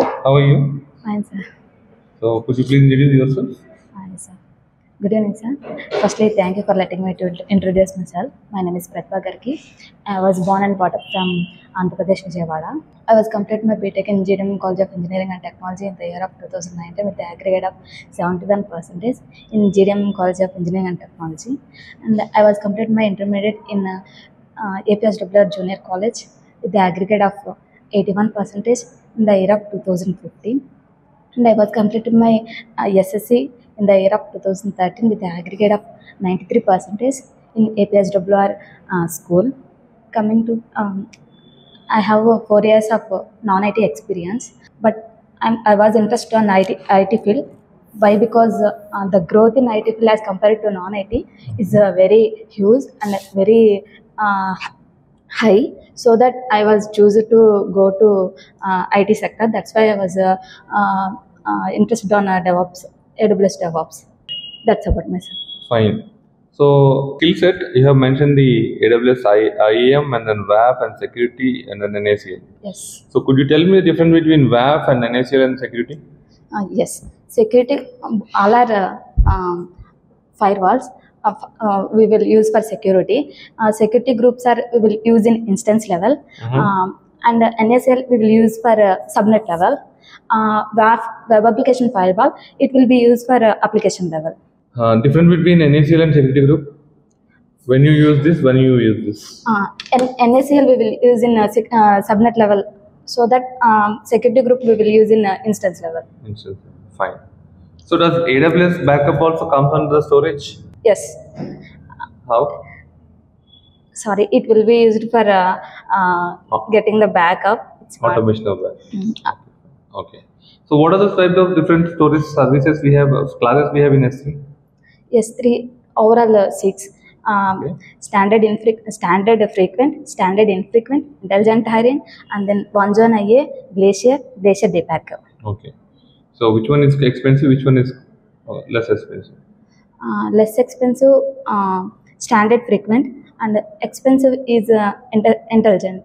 How are you? Fine, sir. So, could you please introduce yourself? Fine, sir. Good evening, sir. Firstly, thank you for letting me to introduce myself. My name is Pratibha Gargi. I was born and brought up from Andhra Pradesh, Vijayawada. I was completed my BTech in GDM College of Engineering and Technology in the year of 2019 with the aggregate of 71 percentage in GDM College of Engineering and Technology. And I was completed my intermediate in uh, uh, APSW Junior College with the aggregate of 81 percentage in the year of 2015 and I was completed my uh, SSC in the year of 2013 with an aggregate of 93 percentage in APSWR uh, school. Coming to, um, I have uh, four years of uh, non-IT experience, but I'm, I was interested in IT, IT field. Why? Because uh, uh, the growth in IT field as compared to non-IT is uh, very huge and very uh, high so that i was chosen to go to uh, it sector that's why i was uh, uh, uh, interested on uh, devops aws devops that's about myself Fine. So, skill set, you have mentioned the AWS I- IAM and then WAF and security and then NACL. yes So, could you tell me the difference between WAF and NACL and security? uh, yes security um, all are uh, um, firewalls of, uh, we will use for security uh, security groups are we will use in instance level um, and uh, NSL we will use for uh, subnet level uh, WAF web application firewall it will be used for uh, application level Uh, difference between NACL and security group? When you use this, when you use this? uh, N- NACL we will use in subnet level so that um, security group we will use in uh, instance level Instance. Fine. So, does AWS backup also comes under the storage? Yes How? sorry it will be used for uh, uh, getting the backup it's Automation of that. Mm, Okay. So, what are the types of different storage services we have, uh, classes we have in S3? yes three overall uh, six um, Okay. standard standard frequent standard infrequent intelligent tiering and then zone IA glacier glacier depack Okay. So, which one is expensive? Which one is uh, less expensive? Uh, less expensive uh, standard frequent and expensive is uh, inte- intelligent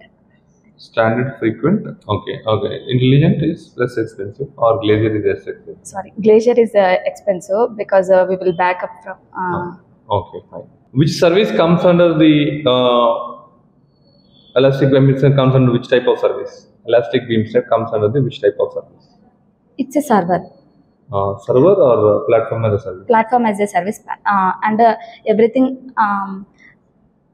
Standard frequent. Okay. Okay. Intelligent is less expensive, or Glacier is less expensive. sorry glacier is uh, expensive because uh, we will back up from uh, Okay. Fine. Which service comes under the uh, Elastic Beam comes under which type of service? Elastic Beam comes under the which type of service? it's a server Uh, server or uh, platform as a service? platform as a service uh, and uh, everything um,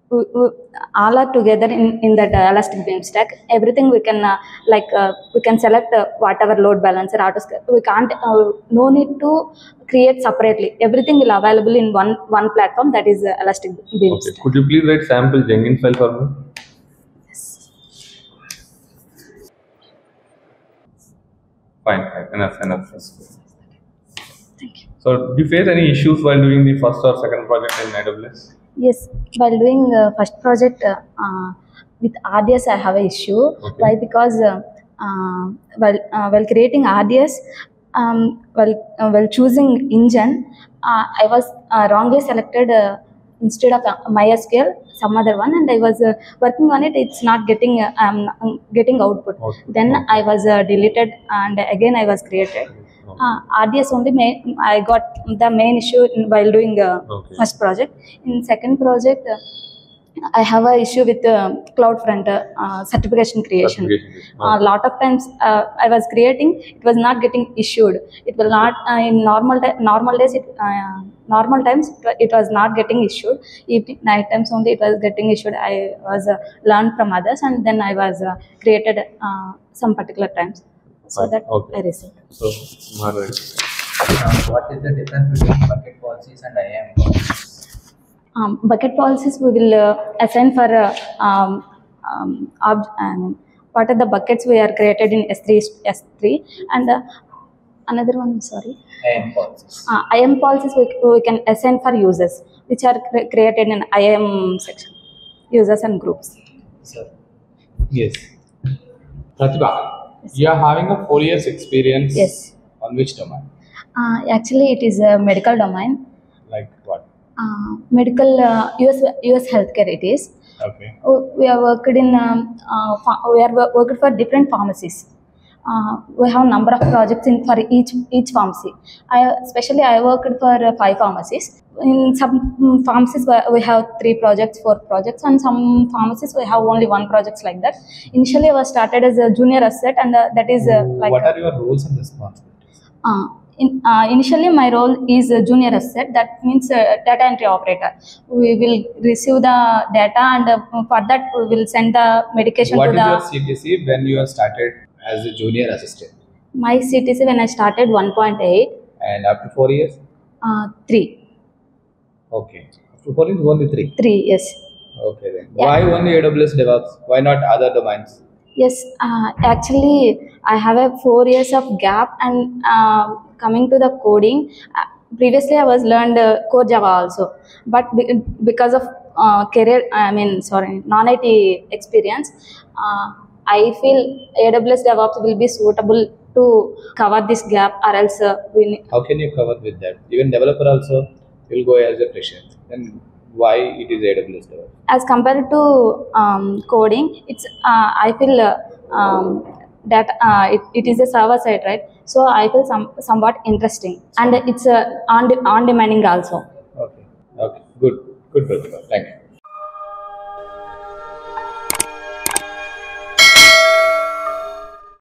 w- w- all are together in, in that uh, Elastic Beanstalk everything we can uh, like uh, we can select uh, whatever load balancer auto we can't uh, no need to create separately everything will available in one one platform that is uh, elastic beam Okay. stack Could you please write sample Jenkins file for me? Fine, fine. Enough, enough. Thank you So, do you face any issues while doing the first or second project in AWS? Yes, while doing uh, first project uh, uh, with RDS, I have a issue. Okay. Why? Because uh, uh, while uh, while creating RDS, um, while uh, while choosing engine, uh, I was uh, wrongly selected uh, instead of MySQL, some other one, and I was uh, working on it. It's not getting uh, um, um, getting output. Okay. Then Okay. I was uh, deleted, and again I was created. Uh, RDS only main, I got the main issue in, while doing uh, Okay. first project. In second project, uh, I have a issue with uh, CloudFront uh, uh, certification creation. A lot of times uh, I was creating, it was not getting issued. It will not uh, in normal normal days. It, uh, normal times it was not getting issued. Evening night times only it was getting issued. I was uh, learned from others, and then I was uh, created uh, some particular times. So Fine. that Okay. I received. So, Maharaj. Uh, what is the difference between bucket policies and IAM policies? um, bucket policies we will uh, assign for uh, um, um, ob- um, what are the buckets we are created in S three S three and uh, another one sorry IAM policies. uh, IAM policies we, we can assign for users which are cre- created in IAM section users and groups Sir. Yes. Pratibha, you are having a four years experience. yes On which domain? uh, actually it is a medical domain Like what? uh, medical uh, US, US healthcare it is Okay. Oh, we are worked in um, uh, we are wo- worked for different pharmacies uh, we have number of projects in for each each pharmacy. I especially I worked for uh, five pharmacies. In some pharmacies we- have three projects, four projects, and some pharmacies we have only one projects like that. Initially, I was started as a junior asset, and uh, that is uh, like what are your roles and responsibilities? uh, in, uh, initially, my role is a junior asset. That means uh, data entry operator. We will receive the data, and uh, for that we will send the medication What to is the. your CTC when you have started as a junior assistant? My CTC when I started 1.8, And after four years? uh, 3. Okay. After four years, only three. 3, yes. Okay then. Yeah. Why only AWS DevOps? Why not other domains? Yes, uh, actually, I have a four years of gap, and uh, coming to the coding, uh, previously I was learned uh, core Java also, but be- because of uh, career, I mean, sorry, non-IT experience, uh, I feel AWS DevOps will be suitable to cover this gap, or else uh, we How can you cover with that? Even developer also will go as a fresher. Then why it is AWS DevOps? as compared to um, coding it's uh, i feel uh, um, that uh, it, it is a server side right so i feel some somewhat interesting and it's uh, on de- on demanding also Okay. Okay. Good. Good, Pratibha.